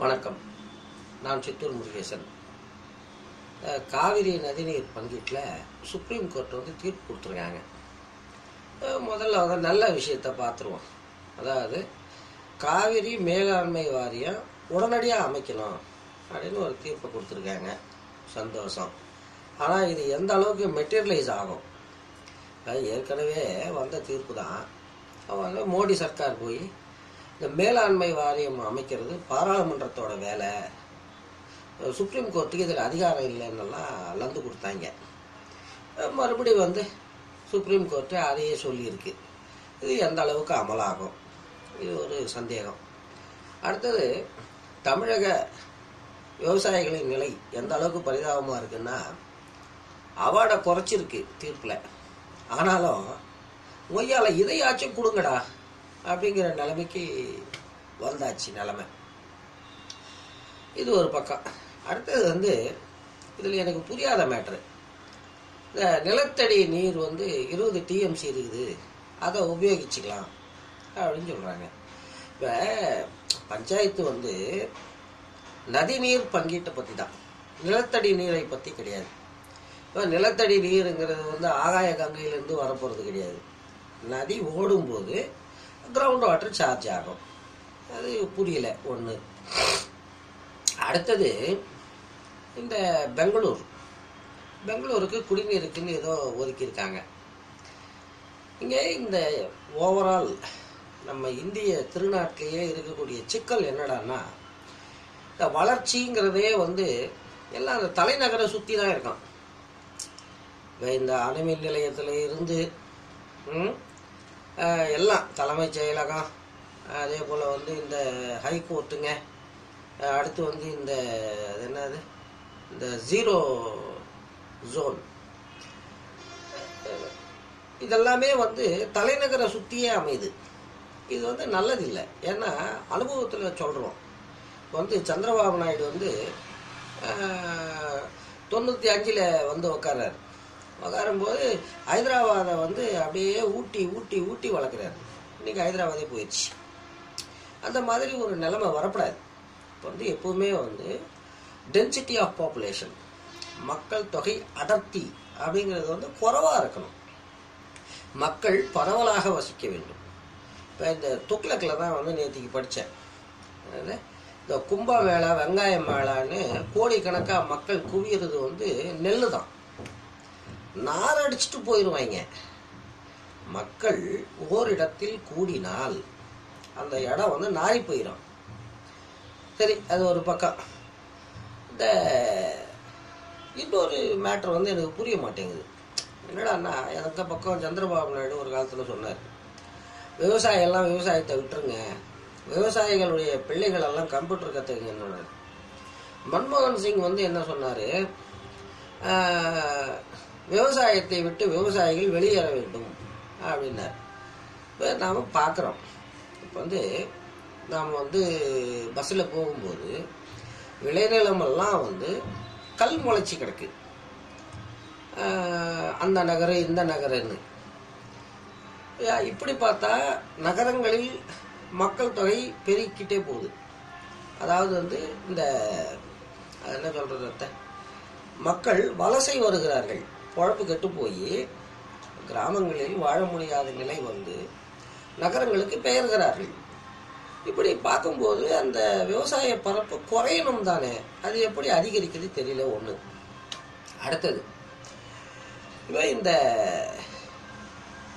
வணக்கம். நான் சித்தூர் முருகேசன். காவிரி நதிநீர் பங்கீட்டில் சுப்ரீம் கோர்ட் வந்து தீர்ப்பு கொடுத்துருக்காங்க. முதல்ல வந்து நல்ல விஷயத்தை பார்த்துருவோம். அதாவது காவிரி மேலாண்மை வாரியம் உடனடியாக அமைக்கணும் அப்படின்னு ஒரு தீர்ப்பை கொடுத்துருக்காங்க. சந்தோஷம். ஆனால் இது எந்த அளவுக்கு மெட்டீரியலைஸ் ஆகும்? அது ஏற்கனவே வந்த தீர்ப்பு தான். அவங்க மோடி சர்க்கார் போய் இந்த மேலாண்மை வாரியம் அமைக்கிறது பாராளுமன்றத்தோட வேலை. சுப்ரீம் கோர்ட்டுக்கு இதில் அதிகாரம் இல்லைன்னெல்லாம் லந்து கொடுத்தாங்க. மறுபடியும் வந்து சுப்ரீம் கோர்ட்டு அதையே சொல்லியிருக்கு. இது எந்த அளவுக்கு அமலாகும்? இது ஒரு சந்தேகம். அடுத்தது தமிழக விவசாயிகளின் நிலை எந்த அளவுக்கு பரிதாபமாக இருக்குன்னா அவார்டை குறைச்சிருக்கு தீர்ப்பில். ஆனாலும் மொய்யால் இதையாச்சும் கொடுங்கடா. அப்படிங்கிற நிலைமைக்கு வந்தாச்சு நிலைமை. இது ஒரு பக்கம். அடுத்தது வந்து இதில் எனக்கு புரியாத மேட்ரு இந்த நிலத்தடி நீர் வந்து இருபது டிஎம்சி இருக்குது. அதை உபயோகிச்சுக்கலாம் அப்படின்னு சொல்கிறாங்க இப்போ பஞ்சாயத்து வந்து நதிநீர் பங்கீட்டை பற்றி தான் நிலத்தடி நீரை பற்றி கிடையாது. இப்போ நிலத்தடி நீருங்கிறது வந்து ஆகாய கங்கையிலேருந்து வரப்போகிறது கிடையாது. நதி ஓடும்போது கிரவுண்ட் வாட்டர் சார்ஜ் ஆகும். அது புரியல ஒன்று அடுத்தது இந்த பெங்களூர். பெங்களூருக்கு குடிநீருக்குன்னு ஏதோ ஒதுக்கியிருக்காங்க. இங்கே இந்த ஓவரால் நம்ம இந்திய திருநாட்டிலேயே இருக்கக்கூடிய சிக்கல் என்னடான்னா இந்த வளர்ச்சிங்கிறதே வந்து எல்லாம் அந்த தலைநகரை சுற்றி தான் இருக்கான் இந்த அணுமின் நிலையத்தில் இருந்து எல்லாம். தலைமைச் செயலகம் அதே போல் வந்து இந்த ஹைகோர்ட்டுங்க அடுத்து வந்து இந்த அது என்னது? இந்த ஜீரோ ஜோன் இதெல்லாமே வந்து தலைநகரை சுற்றியே அமையுது. இது வந்து நல்லதில்லை. ஏன்னா அனுபவத்தில் சொல்கிறோம் வந்து சந்திரபாபு நாயுடு வந்து தொண்ணூற்றி அஞ்சில் வந்து உட்கார்றாரு உட்காரும்போது ஹைதராபாதை வந்து அப்படியே ஊட்டி ஊட்டி ஊட்டி வளர்க்குறாரு. இன்னைக்கு ஹைதராபாதே போயிடுச்சு அந்த மாதிரி ஒரு நிலைமை வரப்படாது. இப்போ வந்து எப்போவுமே வந்து டென்சிட்டி ஆஃப் பாப்புலேஷன் மக்கள் தொகை அடர்த்தி அப்படிங்கிறது வந்து குறைவாக இருக்கணும். மக்கள் பரவலாக வசிக்க வேண்டும். இப்போ இந்த துக்ளக்கில் தான் வந்து நேற்றுக்கு படித்தேன் இந்த கும்ப மேளா வெங்காய மேளான்னு கோடிக்கணக்காக மக்கள் குவியறது வந்து நெல்லு தான் நார் அடிச்சுட்டு போயிடுவாங்க மக்கள் ஓரிடத்தில் கூடினால் அந்த இடம் வந்து நாரி போயிடும் சரி அது ஒரு பக்கம். இந்த இன்னொரு மேட்ரு வந்து எனக்கு புரிய மாட்டேங்குது. என்னடான்னா எந்த பக்கம் சந்திரபாபு நாயுடு ஒரு காலத்தில் சொன்னார். விவசாயம் எல்லாம் விவசாயத்தை விட்டுருங்க. விவசாயிகளுடைய பிள்ளைகள் எல்லாம் கம்ப்யூட்டர் கற்றுக்குங்கன்னு மன்மோகன் சிங் வந்து என்ன சொன்னார்? விவசாயத்தை விட்டு விவசாயிகள் வெளியேற வேண்டும் அப்படின்னார். இப்போ நாம் பார்க்குறோம் இப்போ வந்து நாம் வந்து பஸ்ஸில் போகும்போது விளைநிலமெல்லாம் வந்து கல் முளைச்சி கிடக்கு. அந்த நகர் இந்த நகர்னு இப்படி பார்த்தா நகரங்களில் மக்கள் தொகை பெருக்கிட்டே போகுது. அதாவது வந்து இந்த அது என்ன சொல்கிறது மக்கள் வலசை வருகிறார்கள். பொழப்பு கெட்டு போய் கிராமங்களில் வாழ முடியாத நிலை வந்து நகரங்களுக்கு பெயர்கிறார்கள். இப்படி பார்க்கும்போது அந்த விவசாய பரப்பு குறையணும் தானே அது எப்படி அதிகரிக்குது தெரியல ஒன்று அடுத்தது இப்போ இந்த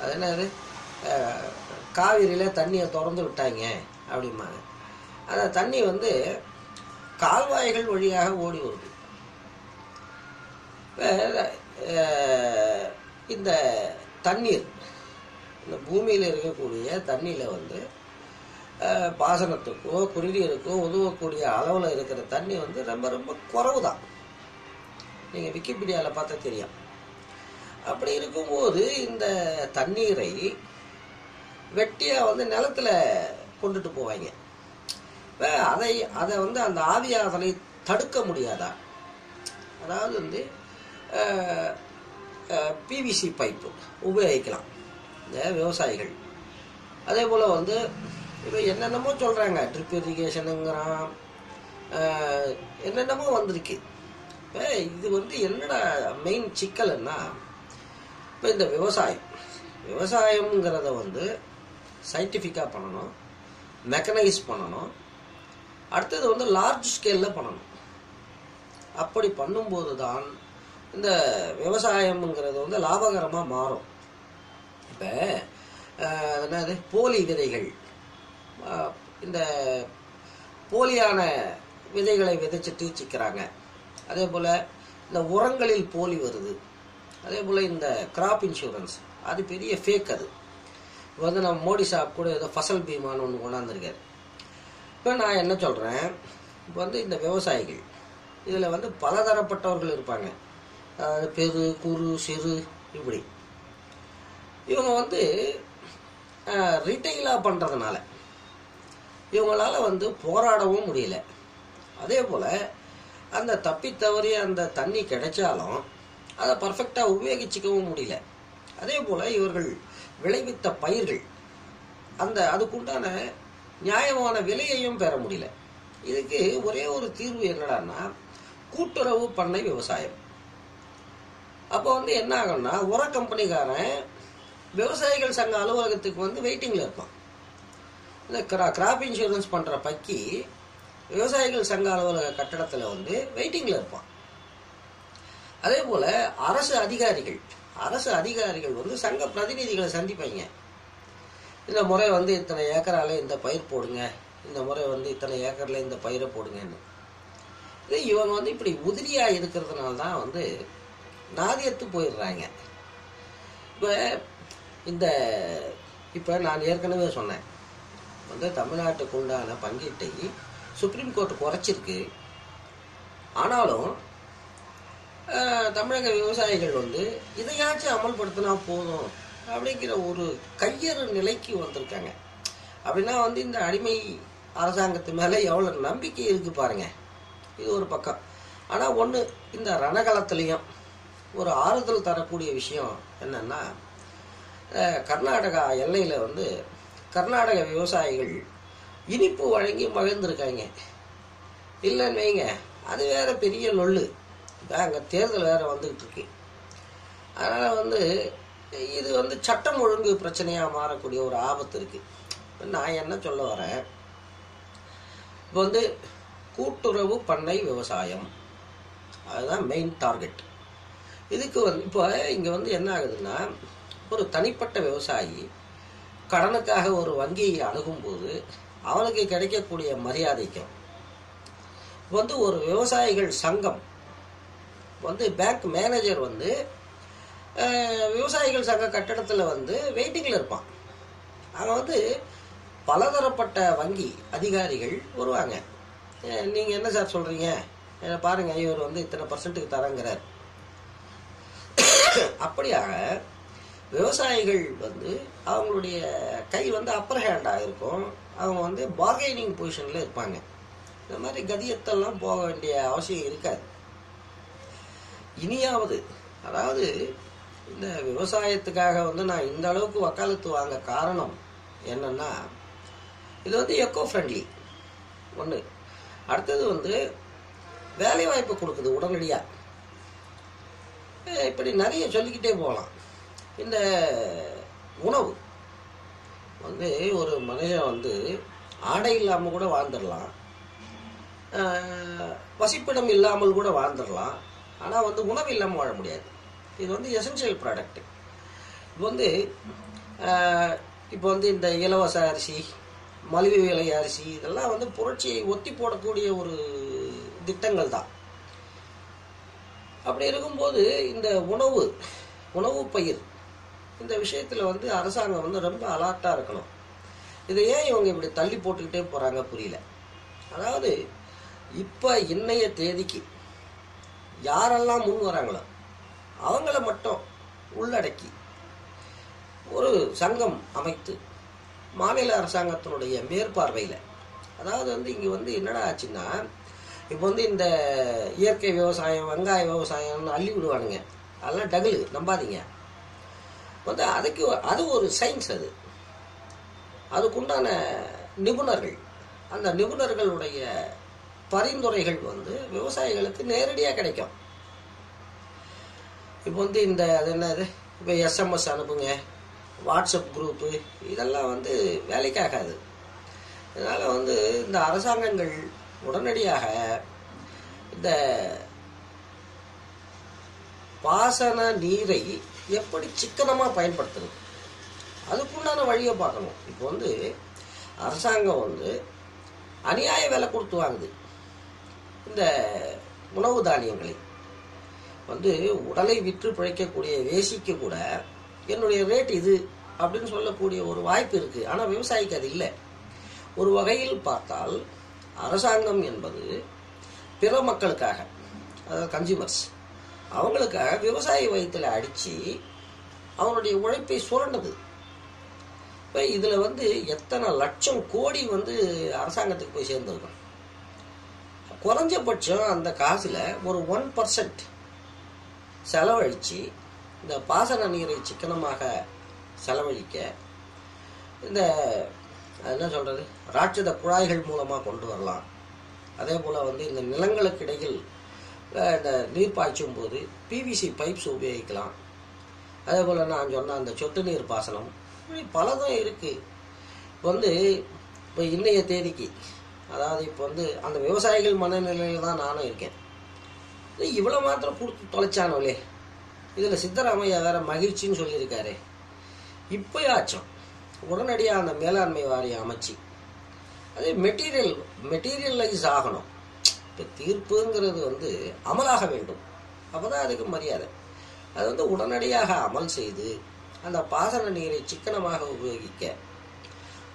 அது என்னது? காவிரியில் தண்ணியை திறந்து விட்டாங்க அப்படிம்பாங்க. அந்த தண்ணி வந்து கால்வாய்கள் வழியாக ஓடி வருது. இப்ப, இந்த தண்ணீர் இந்த பூமியில் இருக்கக்கூடிய தண்ணியில் வந்து பாசனத்துக்கோ குடிநீருக்கோ உதவக்கூடிய அளவில் இருக்கிற தண்ணி வந்து ரொம்ப ரொம்ப குறவு தான் நீங்கள் விக்கிபீடியாவில் பார்த்தா தெரியும். அப்படி இருக்கும்போது இந்த தண்ணீரை வெட்டியாக வந்து நிலத்துல கொண்டுட்டு போவாங்க. அதை அதை வந்து அந்த ஆவியாதலை தடுக்க முடியாதா? அதாவது வந்து பிவிசி பைப்பு உபயோகிக்கலாம். இந்த விவசாயிகள். அதே போல் வந்து இப்போ என்னென்னமோ சொல்கிறாங்க ட்ரிப் இரிகேஷனுங்கிறான் என்னென்னமோ வந்திருக்கு. இப்போ இது வந்து என்னடா மெயின் சிக்கல்னா இப்போ இந்த விவசாயம். விவசாயம்ங்கிறத வந்து சயின்டிஃபிக்காக பண்ணணும். மெக்கனைஸ் பண்ணணும். அடுத்தது வந்து லார்ஜ் ஸ்கேலில் பண்ணணும். அப்படி பண்ணும்போது தான் இந்த விவசாயம்ங்கிறது வந்து லாபகரமாக மாறும். இப்போ என்னது? போலி விதைகள். இந்த போலியான விதைகளை விதைச்சு சிக்கிறாங்க. அதே போல் இந்த உரங்களில் போலி வருது. அதே போல் இந்த கிராப் இன்சூரன்ஸ் அது பெரிய ஃபேக் அது. இப்போ வந்து நம்ம மோடி சாப் கூட ஏதோ ஃபசல் பீமான்னு ஒன்று கொண்டாந்துருக்காரு. இப்போ நான் என்ன சொல்கிறேன் இப்போ வந்து இந்த விவசாயிகள் இதில் வந்து பலதரப்பட்டவர்கள் இருப்பாங்க. பெரு குறு சிறு இப்படி. இவங்க வந்து ரீட்டைலாக பண்ணுறதுனால இவங்களால வந்து போராடவும் முடியல. அதே போல் அந்த தப்பி தவறி அந்த தண்ணி கிடைச்சாலும் அதை பர்ஃபெக்டாக உபயோகிச்சிக்கவும் முடியல. அதே போல் இவர்கள் விளைவித்த பயிர்கள் அந்த அதுக்குண்டான நியாயமான விலையையும் பெற முடியல. இதுக்கு ஒரே ஒரு தீர்வு என்னடான்னா கூட்டுறவு பண்ணை விவசாயம். அப்போ வந்து என்ன ஆகும்னா உர கம்பெனிக்காரன் விவசாயிகள் சங்க அலுவலகத்துக்கு வந்து வெயிட்டிங்கில் இருப்பான். இந்த கிரா கிராப் இன்சூரன்ஸ் பண்ணுற பக்கி விவசாயிகள் சங்க அலுவலக கட்டடத்தில் வந்து வெயிட்டிங்கில் இருப்பான். அதே போல் அரசு அதிகாரிகள் அரசு அதிகாரிகள் வந்து சங்க பிரதிநிதிகளை சந்திப்பாங்க. இந்த முறை வந்து இத்தனை ஏக்கரால் இந்த பயிர் போடுங்க இந்த முறை வந்து இத்தனை ஏக்கரில் இந்த பயிரை போடுங்கன்னு. இது இவங்க வந்து இப்படி உதிரியாக இருக்கிறதுனால தான் வந்து நாதியத்து போயிடுறாங்க. இப்போ இந்த இப்போ நான் ஏற்கனவே சொன்னேன். வந்து தமிழ்நாட்டுக்கு உண்டான பங்கீட்டை சுப்ரீம் கோர்ட் குறைச்சிருக்கு. ஆனாலும் தமிழக விவசாயிகள் வந்து இதையாச்சும் அமல்படுத்தினா போதும் அப்படிங்கிற ஒரு கையறு நிலைக்கு வந்திருக்காங்க. அப்படின்னா வந்து இந்த அடிமை அரசாங்கத்து மேலே எவ்வளோ நம்பிக்கை இருக்குது பாருங்கள் இது ஒரு பக்கம். ஆனால் ஒன்று இந்த ரணகலத்துலேயும் ஒரு ஆறுதல் தரக்கூடிய விஷயம் என்னன்னா கர்நாடகா எல்லையில் வந்து கர்நாடக விவசாயிகள் இனிப்பு வழங்கி மகிழ்ந்திருக்காங்க. இல்லைன்னு வைங்க அது வேறு பெரிய லொள்ளு அங்கே தேர்தல் வேறு வந்துக்கிட்டு இருக்கு அதனால் வந்து இது வந்து சட்டம் ஒழுங்கு பிரச்சனையாக மாறக்கூடிய ஒரு ஆபத்து இருக்குது நான் என்ன சொல்ல வரேன்? இப்போ வந்து கூட்டுறவு பண்ணை விவசாயம். அதுதான் மெயின் டார்கெட் இதுக்கு வந்து இப்போ இங்கே வந்து என்ன ஆகுதுன்னா ஒரு தனிப்பட்ட விவசாயி கடனுக்காக ஒரு வங்கியை அணுகும்போது அவனுக்கு கிடைக்கக்கூடிய மரியாதைக்கும் வந்து ஒரு விவசாயிகள் சங்கம் வந்து பேங்க் மேனேஜர் வந்து விவசாயிகள் சங்க கட்டடத்தில் வந்து வெயிட்டிங்கில் இருப்பான். அவன் வந்து பலதரப்பட்ட வங்கி அதிகாரிகள் வருவாங்க. நீங்கள் என்ன சார் சொல்கிறீங்க பாருங்கள் இவர் வந்து இத்தனை பர்சன்ட்டுக்கு தரங்கிறார். அப்படியாக விவசாயிகள் வந்து அவங்களுடைய கை வந்து அப்பர் ஹேண்டாக இருக்கும். அவங்க வந்து பார்கெனிங் பொசிஷனில் இருப்பாங்க. இந்த மாதிரி கதியத்தெல்லாம் போக வேண்டிய அவசியம் இருக்காது. இனியாவது அதாவது இந்த விவசாயத்துக்காக வந்து நான் இந்த அளவுக்கு வக்காலத்து வாங்க காரணம் என்னன்னா இது வந்து எக்கோ ஃப்ரெண்ட்லி ஒன்று அடுத்தது வந்து வேலை வாய்ப்பு கொடுக்குது உடனடியாக இப்படி நிறைய சொல்லிக்கிட்டே போகலாம். இந்த உணவு. வந்து ஒரு மனுஷன் வந்து ஆடை இல்லாமல் கூட வாழ்ந்துடலாம். வசிப்பிடம் இல்லாமல் கூட வாழ்ந்துடலாம். ஆனால் வந்து உணவு இல்லாமல் வாழ முடியாது. இது வந்து எசென்ஷியல் ப்ராடக்ட் இப்போ வந்து இப்போ வந்து இந்த இலவச அரிசி மலிவு விலை அரிசி இதெல்லாம் வந்து புரட்சியை ஒத்தி போடக்கூடிய ஒரு திட்டங்கள் தான். அப்படி இருக்கும்போது இந்த உணவு உணவு பயிர் இந்த விஷயத்தில் வந்து அரசாங்கம் வந்து ரொம்ப அலர்ட்டாக இருக்கணும். இதை ஏன் இவங்க இப்படி தள்ளி போட்டுக்கிட்டே போகிறாங்க புரியல. அதாவது இப்போ இன்னைய தேதிக்கு யாரெல்லாம் முன் வராங்களோ அவங்கள மட்டும் உள்ளடக்கி ஒரு சங்கம் அமைத்து மாநில அரசாங்கத்தினுடைய மேற்பார்வையில் அதாவது வந்து இங்கே வந்து என்னடா ஆச்சுன்னா இப்போ வந்து இந்த இயற்கை விவசாயம் வெங்காய விவசாயம்னு அள்ளி விடுவானுங்க. அதெல்லாம் டகுலு நம்பாதீங்க. வந்து அதுக்கு அது ஒரு சயின்ஸ் அது. அதுக்குண்டான நிபுணர்கள். அந்த நிபுணர்களுடைய பரிந்துரைகள் வந்து விவசாயிகளுக்கு நேரடியாக கிடைக்கும். இப்போ வந்து இந்த அது என்னது? இப்போ எஸ்எம்எஸ் அனுப்புங்க. வாட்ஸ்அப் குரூப்பு இதெல்லாம் வந்து வேலைக்காகாது. இதனால் வந்து இந்த அரசாங்கங்கள் உடனடியாக இந்த பாசன நீரை எப்படி சிக்கனமாக பயன்படுத்தணும் அதுக்குண்டான வழியை பார்க்கணும். இப்போ வந்து அரசாங்கம் வந்து அநியாய விலை கொடுத்து வாங்குது. இந்த உணவு தானியங்களை வந்து உடலை விற்று பிழைக்கக்கூடிய வேசிக்கு கூட என்னுடைய ரேட் இது அப்படின்னு சொல்லக்கூடிய ஒரு வாய்ப்பு இருக்குது ஆனால் விவசாயிக்கு அது இல்லை. ஒரு வகையில் பார்த்தால் அரசாங்கம் என்பது பிற மக்களுக்காக அதாவது கன்சியூமர்ஸ் அவங்களுக்காக விவசாய வயத்தில் அடித்து அவனுடைய உழைப்பை சுரண்டது. இப்போ இதில் வந்து எத்தனை லட்சம் கோடி வந்து அரசாங்கத்துக்கு போய் சேர்ந்துருக்கும் குறைஞ்சபட்சம் அந்த காசில் ஒரு ஒன் பர்சன்ட் செலவழித்து இந்த பாசன நீரை சிக்கனமாக செலவழிக்க இந்த என்ன சொல்கிறது ராட்சத குழாய்கள் மூலமாக கொண்டு வரலாம். அதே போல் வந்து இந்த நிலங்களுக்கு இடையில் இந்த நீர் பாய்ச்சும் போது பிவிசி பைப்ஸ் உபயோகிக்கலாம். அதே போல் நான் சொன்ன அந்த சொட்டு நீர் பாசனம் இப்படி பலதும் இருக்குது இப்போ வந்து இப்போ இன்றைய தேதிக்கு அதாவது இப்போ வந்து அந்த விவசாயிகள் மனநிலையில் தான் நானும் இருக்கேன். இவ்வளோ மாத்திரம் கொடுத்து தொலைச்சானோலே இதில் சித்தராமையா வேற மகிழ்ச்சின்னு சொல்லியிருக்காரு. இப்போயாச்சும் உடனடியாக அந்த மேலாண்மை வாரியம் அமைச்சு. அதே மெட்டீரியல் மெட்டீரியலைஸ் ஆகணும். இப்போ தீர்ப்புங்கிறது வந்து அமலாக வேண்டும். அப்போ தான் அதுக்கு மரியாதை. அது வந்து உடனடியாக அமல் செய்து அந்த பாசன நீரை சிக்கனமாக உபயோகிக்க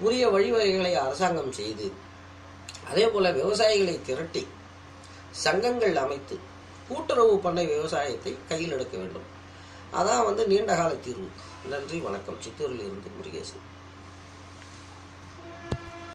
உரிய வழிவகைகளை அரசாங்கம் செய்து அதே போல் விவசாயிகளை திரட்டி சங்கங்கள் அமைத்து கூட்டுறவு பண்ணை விவசாயத்தை கையில் எடுக்க வேண்டும். அதான் வந்து நீண்டகால தீர்வு. நன்றி வணக்கம். சித்தூரில் இருந்து முருகேசன்.